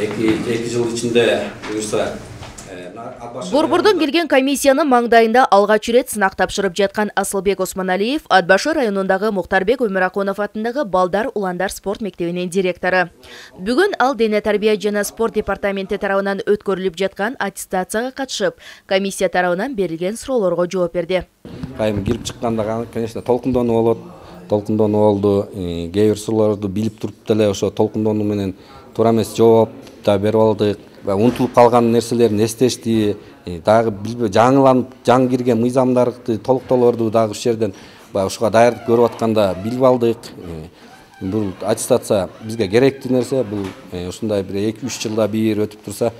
эки эки жыл ичинде буюрса борбордон келген комиссиянын маңдайында алгач ирет сынак тапшырып жаткан асылбек осмоналиев ат башы районундагы муктарбек өмүракунов атындагы балдар уландар спорт мектебинин директору бүгүн ал дене тарбия жана спорт департаменти тарабынан өткөрүлүп жаткан аттестацияга катышып комиссия тарабынан берилген суроолорго жооп берди айым кирип чыкканда конечно толкундонуу болот. Толкундонуу болду кээ бир суроолорду билип туруп деле ошо толкундонуу менен туура эмес жооп да берип алдык унутулуп калган нерселерин эстешти дагы жаңыланып жаңы кирген мыйзамдарды толуктоолорду дагы ушул жерден баягы ушуга даярдык көрүп атканда билип алдык бул аттестация бизге керектүү нерсе бул ушундай бир эки үч жылда бир өтүп турса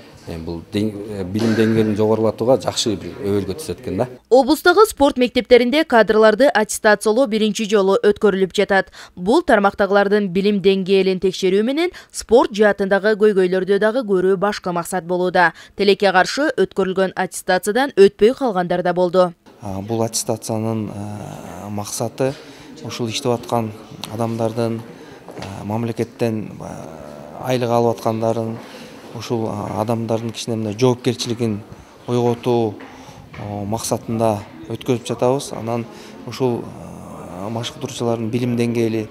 бул билим деңгээлин жогорулатууга жакшы бир өбөлгө түшөт экен да. Облустагы спорт мектептеринде кадрларды аттестациялоо биринчи жолу өткөрүлүп жатат бул тармактагылардын билим деңгээлин текшерүү менен спорт жаатындагы көйгөйлөрдү дагы көрүү башкы максат болууда тилекке каршы өткөрүлгөн аттестациядан өтпөй калгандар да болду бул аттестациянын максаты ушул иштеп аткан адамдардын мамлекеттен айлык алып аткандарын ушул адамдардын кичине мындай жоопкерчилигин ойготуу максатында өткөзүп жатабыз. Анан ушул машыктыруучулардын билим деңгээли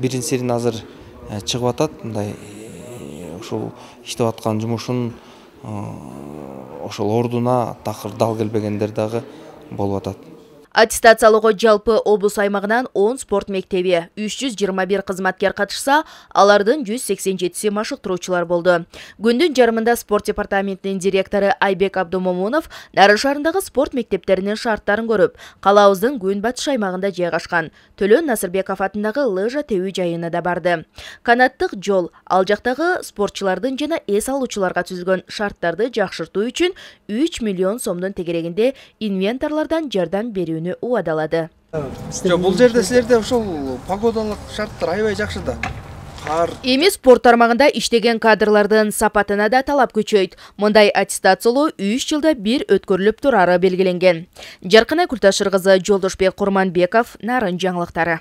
бирин сирин азыр чыгып атат. Мындай ушул иштеп аткан жумушун ошол ордуна такыр дал келбегендер дагы болуп атат аттестациялоого жалпы облус аймагынан он спорт кызматкер катышса алардын жүз сексен жетиси машыктыруучулар болду күндүн жарымында спорт департаментинин директору айбек абдумомунов нарын шаарындагы спорт мектептеринин шарттарын көрүп калаабыздын күн батыш аймагында жайгашкан төлөн насырбеков атындагы лыжа тебүү жайына да барды. Канаттык жол ал жактагы спортчулардын жана эс алуучуларга түзүлгөн шарттарды жакшыртуу үчүн үч миллион сомдун тегерегинде инвентарлардан жардам берүүнү убадалады жок бул жерде силерде ушул погодалык шарттар аябай жакшы да кар эми спорт тармагында иштеген кадрлардын сапатына да талап күчөйт мындай аттестациялоо үч жылда бир өткөрүлүп турары белгиленген жаркынай култашыр кызы жолдошбек курманбеков нарын жаңылыктары